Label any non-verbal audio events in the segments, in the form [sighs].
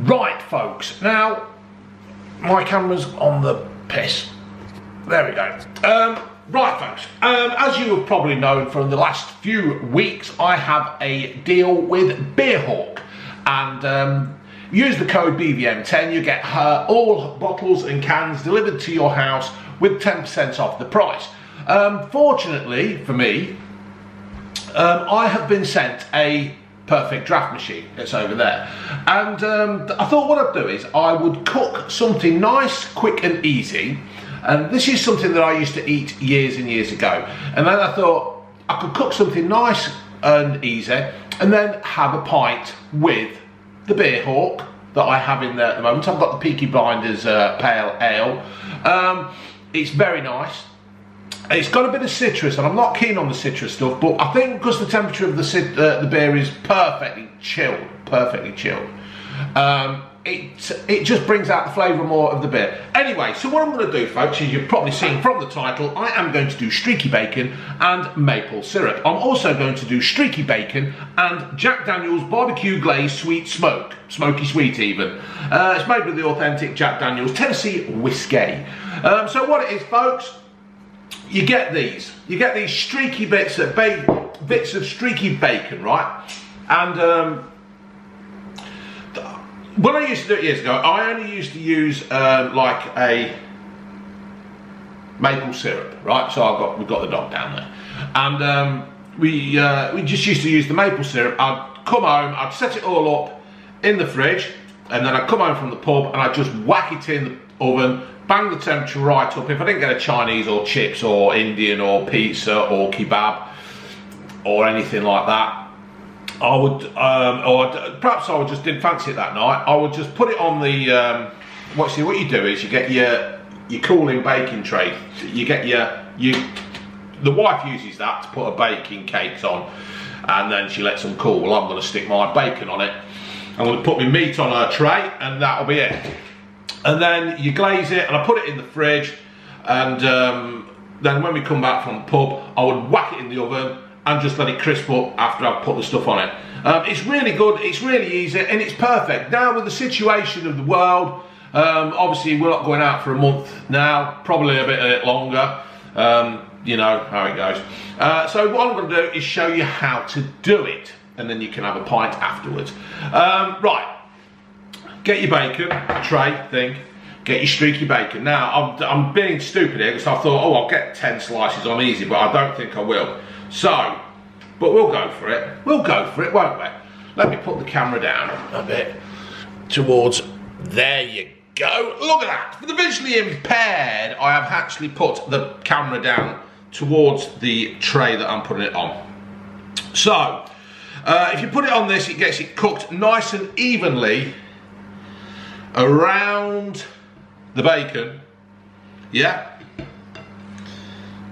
Right, folks. Now, my camera's on the piss. There we go. Um, right, folks. Um, as you have probably known from the last few weeks, I have a deal with Beerhawk. And um, use the code BVM10, you get uh, all bottles and cans delivered to your house with 10% off the price. Um, fortunately for me, um, I have been sent a perfect draft machine. It's over there. And um, I thought what I'd do is I would cook something nice, quick and easy. And this is something that I used to eat years and years ago. And then I thought I could cook something nice and easy and then have a pint with the beer hawk that I have in there at the moment. I've got the Peaky Blinders uh, Pale Ale. Um, it's very nice. It's got a bit of citrus, and I'm not keen on the citrus stuff, but I think because the temperature of the, uh, the beer is perfectly chilled, perfectly chilled, um, it, it just brings out the flavour more of the beer. Anyway, so what I'm going to do, folks, as you've probably seen from the title, I am going to do streaky bacon and maple syrup. I'm also going to do streaky bacon and Jack Daniel's barbecue glazed sweet smoke, smoky sweet even. Uh, it's made with the authentic Jack Daniel's Tennessee whiskey. Um, so what it is, folks, you get these. You get these streaky bits of bits of streaky bacon, right? And um, when I used to do it years ago, I only used to use um, like a maple syrup, right? So I've got we've got the dog down there, and um, we uh, we just used to use the maple syrup. I'd come home, I'd set it all up in the fridge, and then I'd come home from the pub and I'd just whack it in the oven bang the temperature right up. If I didn't get a Chinese or chips or Indian or pizza or kebab or anything like that, I would, um, or perhaps I would just didn't fancy it that night. I would just put it on the. Um, what see? What you do is you get your your cooling baking tray. You get your you. The wife uses that to put her baking cakes on, and then she lets them cool. Well, I'm going to stick my bacon on it. I'm going to put my meat on her tray, and that'll be it and then you glaze it and I put it in the fridge and um, then when we come back from the pub I would whack it in the oven and just let it crisp up after I've put the stuff on it. Um, it's really good, it's really easy and it's perfect. Now with the situation of the world, um, obviously we're not going out for a month now, probably a bit, a bit longer. Um, you know how it goes. Uh, so what I'm going to do is show you how to do it and then you can have a pint afterwards. Um, right, get your bacon, tray thing, get your streaky bacon. Now, I'm, I'm being stupid here because I thought, oh, I'll get 10 slices on easy, but I don't think I will. So, but we'll go for it. We'll go for it, won't we? Let me put the camera down a bit towards, there you go. Look at that. For the visually impaired, I have actually put the camera down towards the tray that I'm putting it on. So, uh, if you put it on this, it gets it cooked nice and evenly around the bacon. Yeah?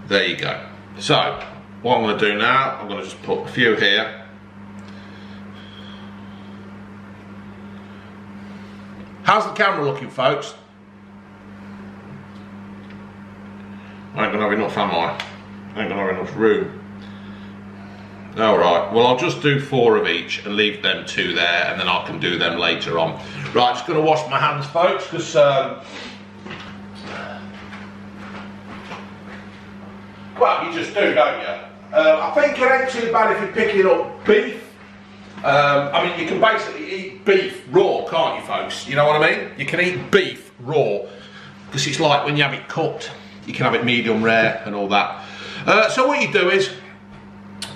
There you go. So, what I'm going to do now, I'm going to just put a few here. How's the camera looking, folks? I ain't going to have enough, am I? I ain't going to have enough room. All right, well, I'll just do four of each and leave them two there, and then I can do them later on. Right, just going to wash my hands, folks, because... Um, well, you just do, don't you? Uh, I think it ain't too bad if you're picking up beef. Um, I mean, you can basically eat beef raw, can't you, folks? You know what I mean? You can eat beef raw, because it's like when you have it cooked, you can have it medium rare and all that. Uh, so what you do is,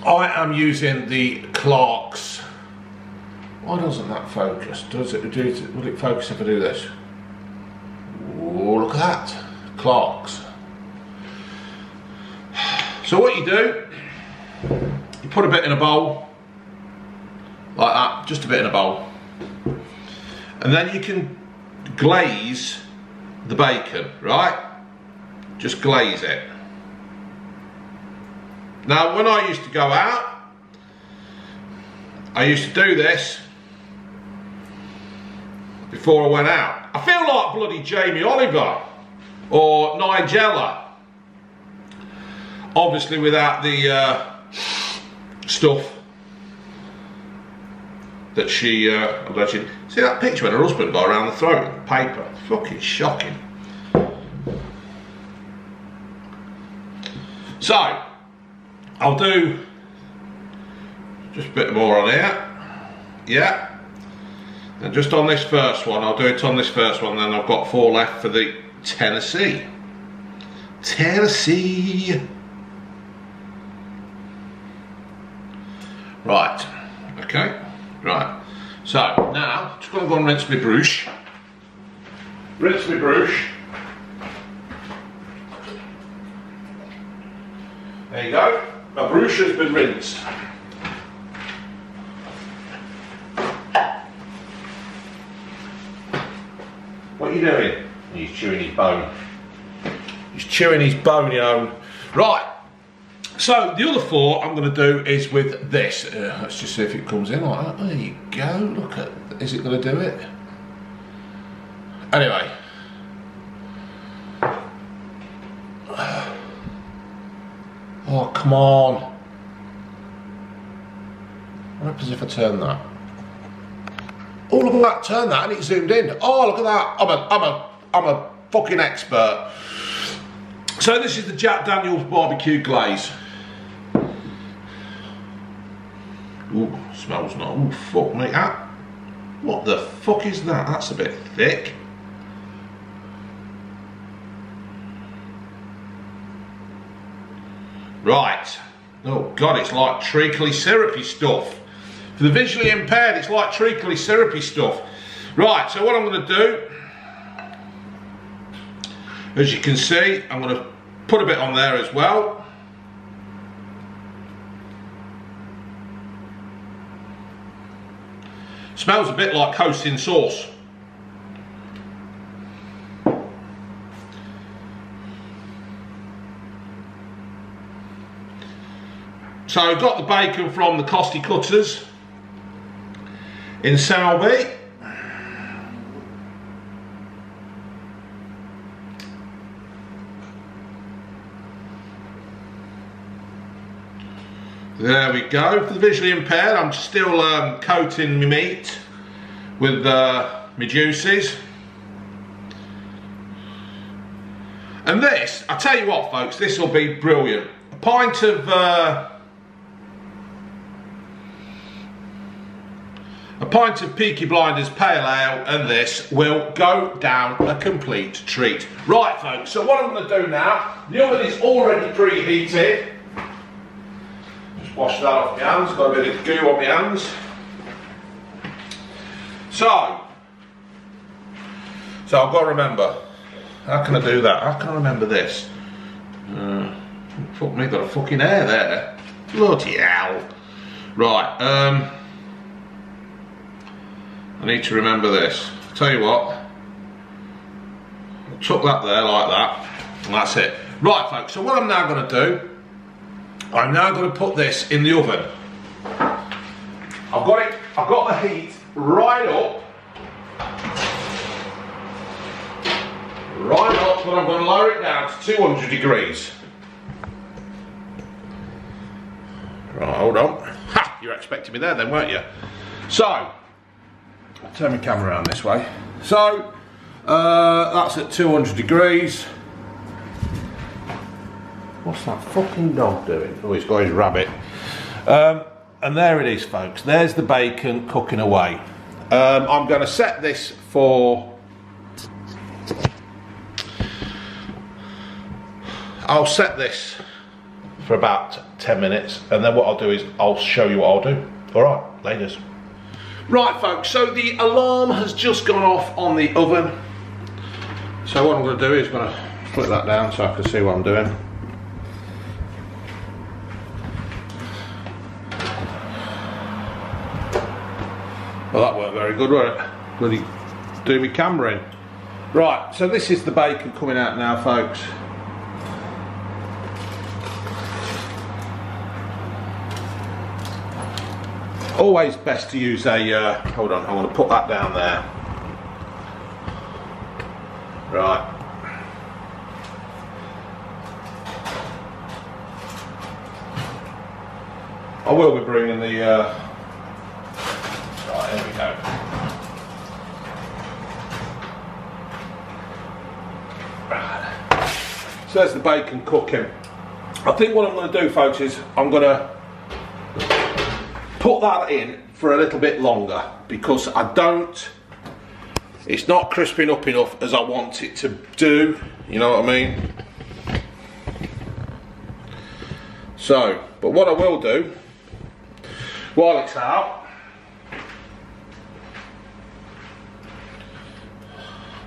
I am using the Clark's. Why doesn't that focus? Does it, do it, will it focus if I do this? Oh, look at that. Clark's. So what you do, you put a bit in a bowl, like that, just a bit in a bowl. And then you can glaze the bacon, right? Just glaze it. Now, when I used to go out, I used to do this before I went out. I feel like bloody Jamie Oliver or Nigella. Obviously without the uh, stuff that she uh, alleged. See that picture when her husband got around the throat in the paper? Fucking shocking. So, I'll do just a bit more on here. Yeah. And just on this first one, I'll do it on this first one, then I've got four left for the Tennessee. Tennessee. Right, okay, right. So now, just gonna go and rinse my brush. Rinse my brush. There you go. My brush has been rinsed. What are you doing? He's chewing his bone. He's chewing his bone, you know. Right. So the other four I'm going to do is with this. Uh, let's just see if it comes in like that. There you go. Look at. Is it going to do it? Anyway. Oh come on. What happens if I turn that? Oh look at that, turn that and it zoomed in. Oh look at that, I'm a, I'm a, I'm a fucking expert. So this is the Jack Daniels barbecue glaze. Ooh, smells not, ooh fuck me, that, what the fuck is that? That's a bit thick. Right, oh god, it's like treacly syrupy stuff. For the visually impaired, it's like treacly syrupy stuff. Right, so what I'm going to do, as you can see, I'm going to put a bit on there as well. Smells a bit like Hoisin sauce. So I got the bacon from the Costy Cutters in Selby. There we go. For the visually impaired, I'm still um, coating my meat with uh, my juices. And this, I tell you what folks, this will be brilliant. A pint of uh, pint of Peaky Blinders Pale Ale and this will go down a complete treat. Right folks, so what I'm going to do now, the oven is already preheated. Just wash that off my hands, got a bit of goo on my hands. So, so I've got to remember, how can I do that? How can I remember this? Uh, fuck me, got a fucking hair there. Bloody hell. Right, um, I need to remember this. Tell you what, chuck that there like that, and that's it. Right folks, so what I'm now going to do, I'm now going to put this in the oven. I've got it, I've got the heat right up, right up, but I'm going to lower it down to 200 degrees. Right, hold on. Ha! You're expecting me there then, weren't you? So, turn my camera around this way. So, uh, that's at 200 degrees. What's that fucking dog doing? Oh, he's got his rabbit. Um, and there it is, folks. There's the bacon cooking away. Um, I'm going to set this for... I'll set this for about 10 minutes and then what I'll do is I'll show you what I'll do. All right, ladies. Right folks, so the alarm has just gone off on the oven. So what I'm going to do is going to flip that down so I can see what I'm doing. Well that weren't very good, were it? Bloody do me camera in. Right, so this is the bacon coming out now folks. Always best to use a, uh, hold on, I want to put that down there. Right. I will be bringing the, uh, right, here we go. So there's the bacon cooking. I think what I'm going to do, folks, is I'm going to put that in for a little bit longer because I don't, it's not crisping up enough as I want it to do, you know what I mean? So, but what I will do, while it's out,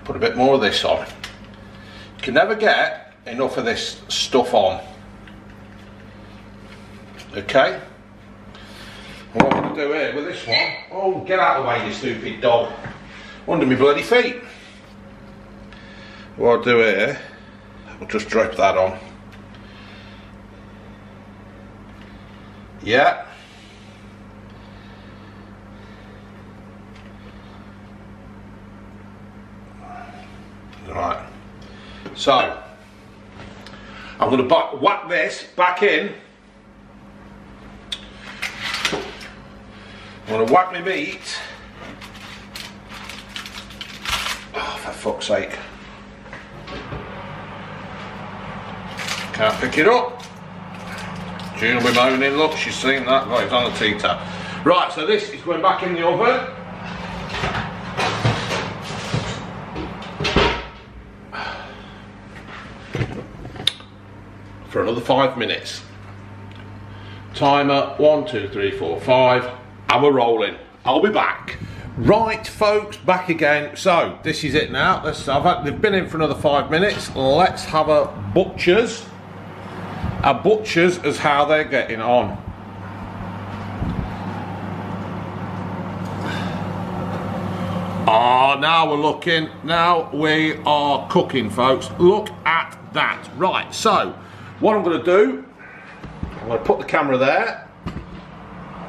put a bit more of this on. You can never get enough of this stuff on. Okay? And what I'm going to do here with this one, oh, get out of the way, you stupid dog. Under my bloody feet. What I'll do here, I'll just drop that on. Yeah. Right. So, I'm going to whack this back in. I'm going to whack my meat. Oh, for fuck's sake. Can't pick it up. June will be moaning, look, she's seen that. Right, it's on the tea tap. Right, so this is going back in the oven. For another five minutes. Timer, one, two, three, four, five, and we're rolling. I'll be back. Right, folks, back again. So, this is it now. Let's have they've been in for another five minutes. Let's have a butcher's a butcher's as how they're getting on. Ah, oh, now we're looking, now we are cooking, folks. Look at that. Right, so what I'm going to do, I'm going to put the camera there.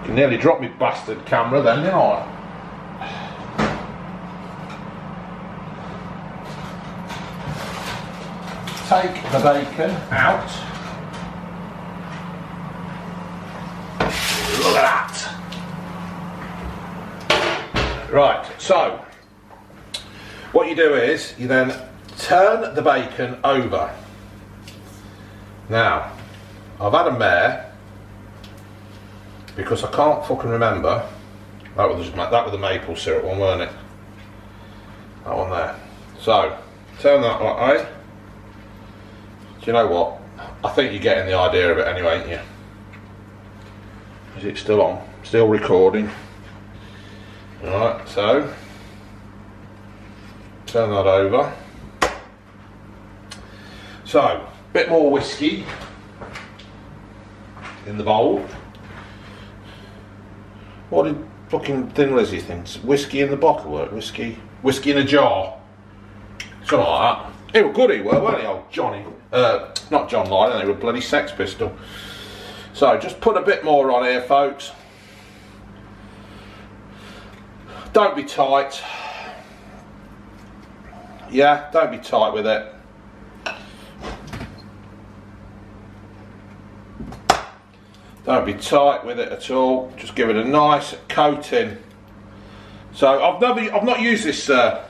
Can nearly drop me bastard camera then, didn't I? Take the bacon out. Look at that. Right, so what you do is you then turn the bacon over. Now, I've had a mare because I can't fucking remember. That was that was the maple syrup one, weren't it? That one there. So, turn that way. Eh? Do you know what? I think you're getting the idea of it anyway, ain't you? Is it still on? Still recording. Alright, so turn that over. So, a bit more whiskey in the bowl. What did fucking Thin Lizzy think? Whiskey in the bottle work? Whiskey, whiskey in a jar? Something like that. He was good, he were, weren't he, old Johnny? Uh, not John Lydon, they were bloody Sex Pistol. So just put a bit more on here folks. Don't be tight. Yeah, don't be tight with it. Don't be tight with it at all. Just give it a nice coating. So I've never, I've not used this uh,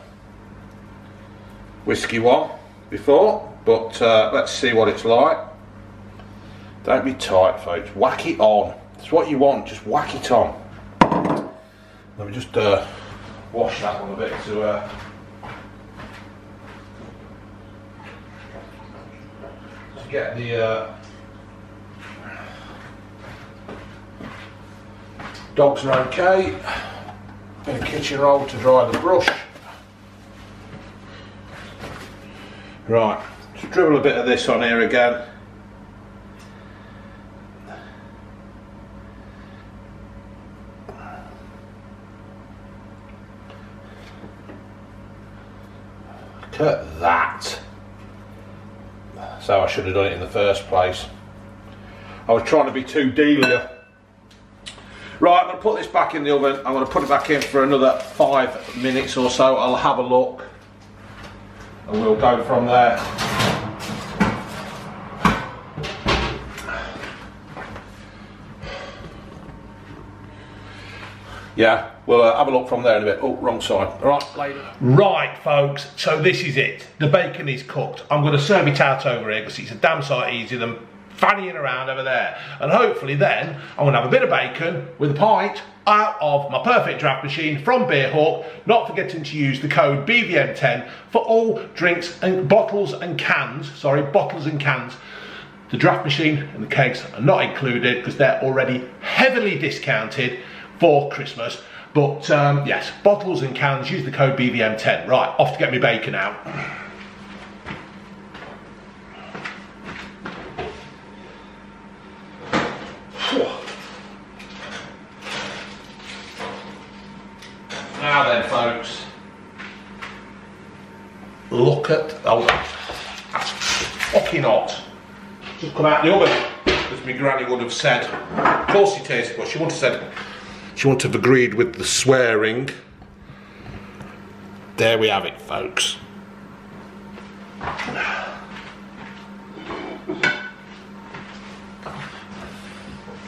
whiskey one before, but uh, let's see what it's like. Don't be tight, folks. Whack it on. It's what you want. Just whack it on. Let me just uh, wash that one a bit to. Uh, to get the. Dogs are okay. Bit of kitchen roll to dry the brush. Right, just dribble a bit of this on here again. Look at that. So I should have done it in the first place. I was trying to be too dealer. Right, I'm going to put this back in the oven. I'm going to put it back in for another five minutes or so. I'll have a look and we'll go from there. Yeah, we'll uh, have a look from there in a bit. Oh, wrong side. All right, later. Right, folks, so this is it. The bacon is cooked. I'm going to serve it out over here because it's a damn sight easier than fannying around over there. And hopefully then, I'm to have a bit of bacon with a pint out of my perfect draft machine from Beerhawk, not forgetting to use the code BVM10 for all drinks and bottles and cans, sorry, bottles and cans. The draft machine and the kegs are not included because they're already heavily discounted for Christmas. But um, yes, bottles and cans, use the code BVM10. Right, off to get my bacon out. Now then, folks. Look at, oh, that's fucking hot. Just come out the oven, as my granny would have said. Of course it is, but she wouldn't have said, she wouldn't have agreed with the swearing. There we have it, folks.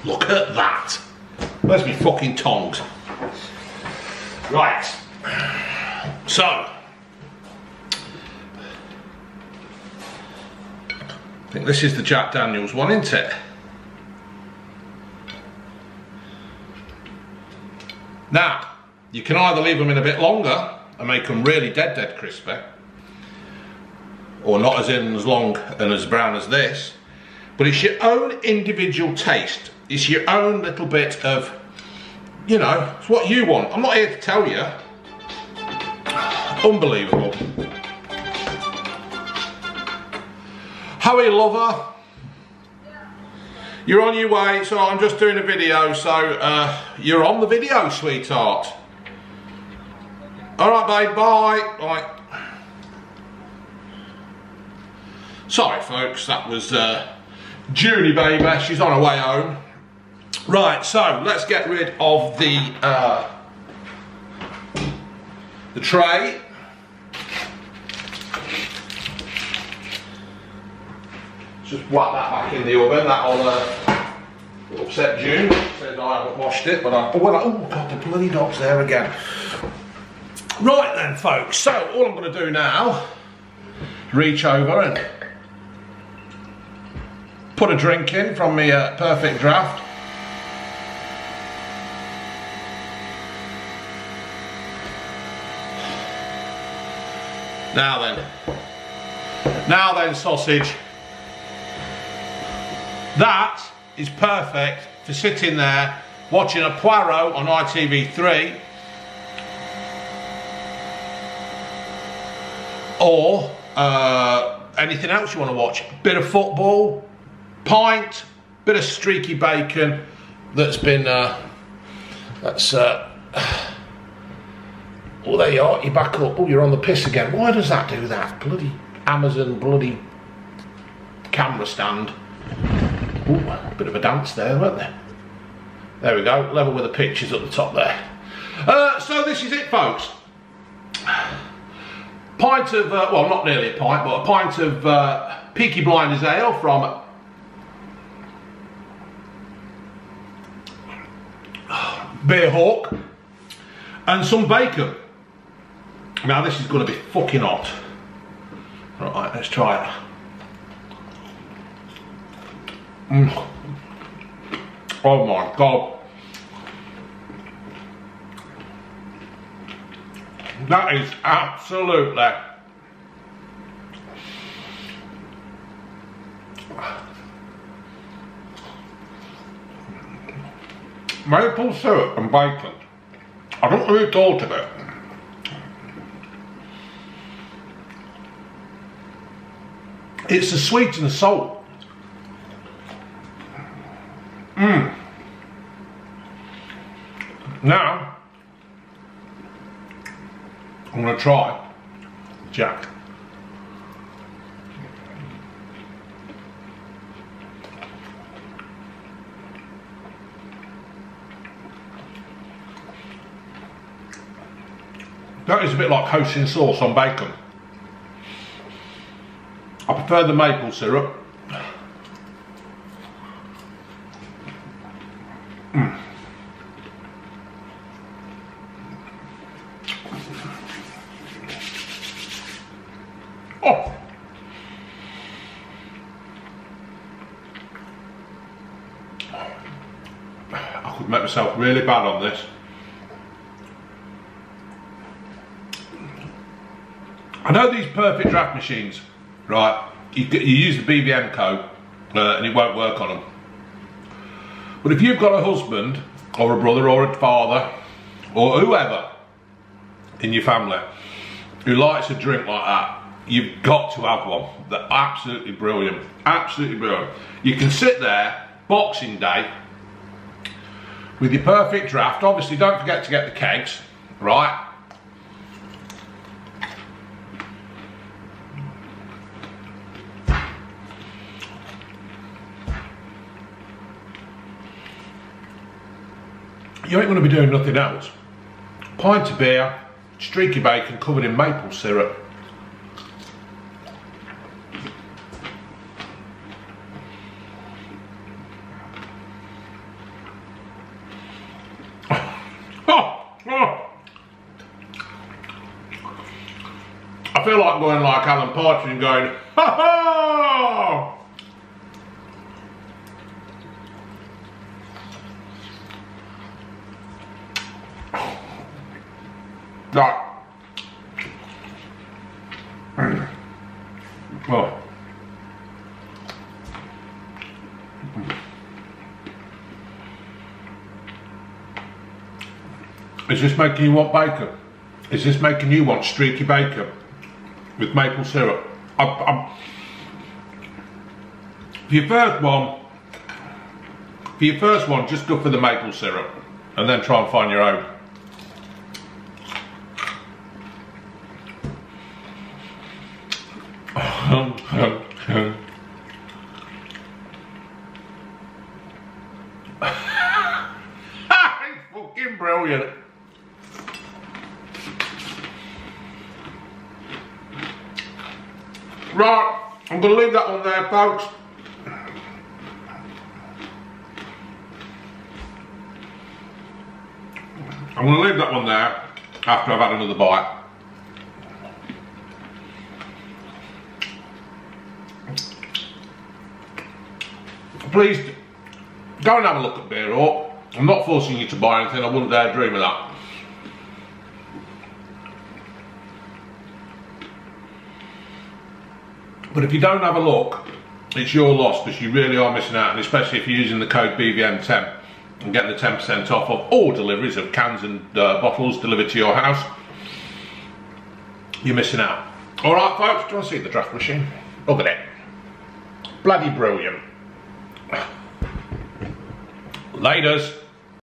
Look at that. Where's my fucking tongs? Right. So. Think this is the Jack Daniels one, isn't it? Now, you can either leave them in a bit longer and make them really dead, dead crispy, or not as in as long and as brown as this, but it's your own individual taste. It's your own little bit of you know, it's what you want. I'm not here to tell you. Unbelievable. Howie lover. You're on your way, so I'm just doing a video, so uh, you're on the video, sweetheart. Alright, babe, bye. Bye. Sorry, folks, that was uh, Junie, baby. She's on her way home. Right, so let's get rid of the uh, the tray. Just whack that back in the oven. That'll uh, upset June. Says I haven't washed it, but I. Oh, well, oh god, the bloody dog's there again. Right then, folks. So all I'm going to do now, reach over and put a drink in from my uh, perfect draft. Now then. Now then, sausage. That is perfect for sitting there watching a Poirot on ITV3 or uh, anything else you want to watch. Bit of football, pint, bit of streaky bacon that's been, uh, that's, uh, [sighs] Oh, there you are, you're back up. Oh, you're on the piss again. Why does that do that? Bloody Amazon, bloody camera stand. Ooh, a bit of a dance there, weren't there? There we go, level with the pictures at the top there. Uh, so this is it, folks. Pint of, uh, well, not nearly a pint, but a pint of uh, Peaky Blinders Ale from Beerhawk and some bacon. Now this is going to be fucking hot. Right, let's try it. Mm. Oh my god. That is absolutely maple syrup and bacon. I don't know really thought of it. It's the sweet and the salt. Mmm. Now, Try Jack. That is a bit like Hoisin sauce on bacon. I prefer the maple syrup. Mm. Oh. I could make myself really bad on this. I know these perfect draft machines, right? You, you use the BVM code uh, and it won't work on them. But if you've got a husband or a brother or a father or whoever in your family who likes a drink like that, you've got to have one. They're absolutely brilliant, absolutely brilliant. You can sit there, Boxing Day, with your perfect draft. Obviously, don't forget to get the kegs, right? You ain't going to be doing nothing else. Pint of beer, streaky bacon covered in maple syrup. Oh. [laughs] I feel like going like Alan Partridge and going, ha ha! Right. Oh. Is this making you want bacon? Is this making you want streaky bacon with maple syrup? I, I, for your first one, for your first one, just go for the maple syrup and then try and find your own. [laughs] fucking brilliant. Right, I'm going to leave that one there, folks. I'm going to leave that one there after I've had another bite. Please go and have a look at Beer Hawk. I'm not forcing you to buy anything, I wouldn't dare dream of that. But if you don't have a look, it's your loss because you really are missing out, and especially if you're using the code BVM10 and getting the 10% off of all deliveries of cans and uh, bottles delivered to your house, you're missing out. All right, folks, do you want to see the draft machine? Look at it. Bloody brilliant. Laters.